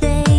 Day.